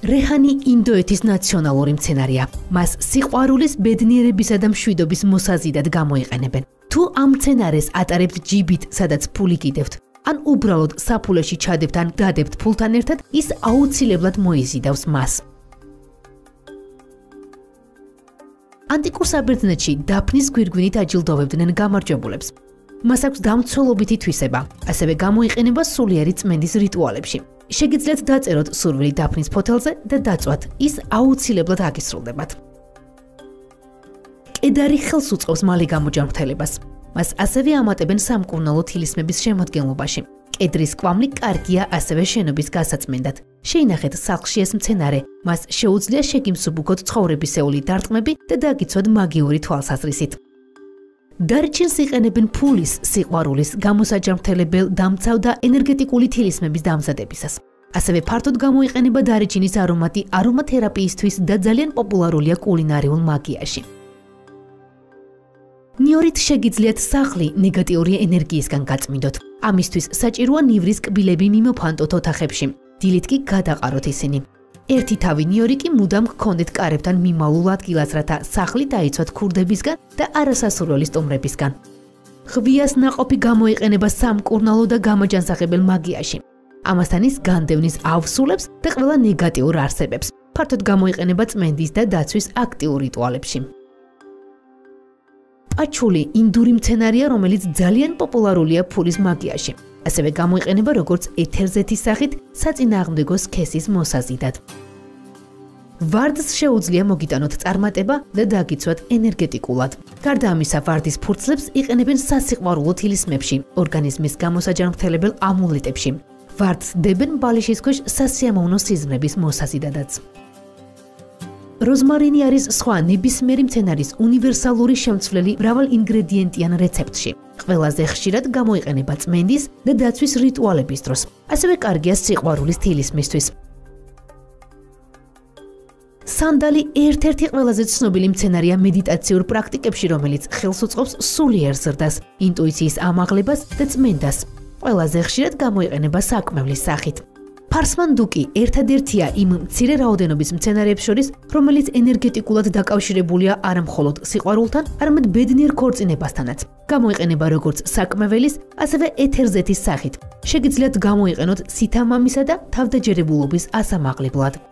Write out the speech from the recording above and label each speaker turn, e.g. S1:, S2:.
S1: რეჰანი ინდოეთის ნაციონალური მცენარეა. მას სიყვარულის, ბედნიერებისა და მშვიდობის მოსაზიდად გამოიყენებენ. თუ ამ მცენარეს ატარებთ ჯიბით, სადაც ფული კიდევთ, ან უბრალოდ საფულეში ჩადებთ ან დადებთ ფულთან ერთად, ის აუცილებლად მოიზიდავს მას. ანტიკურ საბერძნეთში დაფნის გვირგვინით აჯილდოვებდნენ გამარჯვებულებს. მას აქვს დამცველობითი თვისება, ასევე გამოიყენება სულიერი წმენდის რიტუალებში. შეგიძლიათ დაწეროთ სურვილი დაფნის ფოთელზე და დაწვათ, ის აუცილებლად აგისრულდებათ. კედარი ხელს უწყობს მალე გამოჯანმრთელებას. მას ასევე ამატებენ სამკურნალო თილისმების შემოადგენლობაში. კედრის კვამლი კარგია ასევე შენობის გასაწმენდად. შეინახეთ სახლში ეს მცენარე, მას შეუძლია შეგიმსუბუქოთ ცხოვრებისეული დარტყმები და დაგიცვათ მაგიური თვალსაზრისით. დარჩენს იყენებენ ფულის, სიყვარულის, გამოსაჯამრთელებელ, დამცავ და ენერგეტიკული თილისმების დამზადებისას. ასევე ფართოდ გამოიყენება დარჩენის არომატი არომათერაპიისთვის და ძალიან პოპულარულია კულინარიულ მაგიაში. ნიორით შეგიძლიათ სახლი ნეგატიური ენერგიისგან გაწმინდოთ. ამისთვის საჭიროა ნივრის კბილები მიმოფანტოთ ოთახებში. დილით კი გადაყაროთ ისინი. ერთი თავი ნიორი კი მუდამ გქონდეთ კარებთან მიმალულ ადგილას, რათა სახლი დაიცვათ ქურდებისგან და არასასურველი სტუმრებისგან. ღვიას ناყოფი გამოიყენება სამკურნალო და გამაჯანსაღებელ მაგიაში. ამასთან ის განდევნის ავსულებს და ყველა ნეგატიურ არსებებს. ფართოდ გამოიყენება წმენდის და დაცვის აქტიურ რიტუალებში. პაჩული ინდური მცენარეა, რომელიც ძალიან პოპულარულია ფულის მაგიაში. ასევე გამოიყენება როგორც ეთერზეთის სახით საწინააღმდეგო სქესის მოსაზიდად. ვარდს შეუძლია მოგიტანოთ წარმატება და დაგიცვათ ენერგეტიკულად. გარდა ამისა, ვარდის ფურცლებს იყენებენ სასიყვარულო თილისმებში, ორგანიზმის გამოსაჯანმრთელებელ ამულეტებში. ვარდს დებენ ბალიშის ქვეშ სასიამოვნო სიზმრების მოსაზიდადაც. როზმარინი არის სხვა ნებისმიერი მცენარის უნივერსალური შემცვლელი მრავალ ინგრედიენტიან რეცეპტში. ყველაზე ხშირად გამოიყენება წმენდის და დაცვის რიტუალების დროს. ასევე კარგია სიყვარულის თილისმისთვის. სანდალი ერთ-ერთი ყველაზე ცნობილი მცენარეა მედიტაციურ პრაქტიკებში, რომელიც ხელს უწყობს სულიერ ზრდას, ინტუიციის ამაღლებას და წმენდას. ყველაზე ხშირად გამოიყენება საკმევლის სახით. ფარსმანდუკი ერთადერთია იმ მცირე რაოდენობის მცენარეებს შორის, რომელიც ენერგეტიკულად დაკავშირებულია არა მხოლოდ სიყვარულთან, არამედ ბედნიერ ქორწინებასთანაც. გამოიყენება როგორც საკმეველის, ასევე ეთერზეთის სახით. შეგიძლიათ გამოიყენოთ სითამამისა და თავდაჯერებულობის ასამაღლებლად.